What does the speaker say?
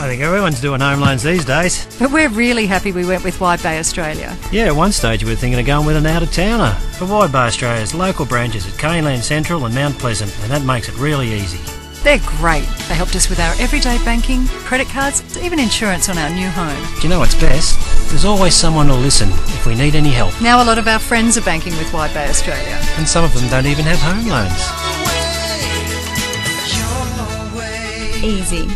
I think everyone's doing home loans these days. But we're really happy we went with Wide Bay Australia. Yeah, at one stage we were thinking of going with an out of towner. But Wide Bay Australia's local branches at Caneland Central and Mount Pleasant, and that makes it really easy. They're great. They helped us with our everyday banking, credit cards, even insurance on our new home. Do you know what's best? There's always someone to listen if we need any help. Now a lot of our friends are banking with Wide Bay Australia. And some of them don't even have home loans. Easy.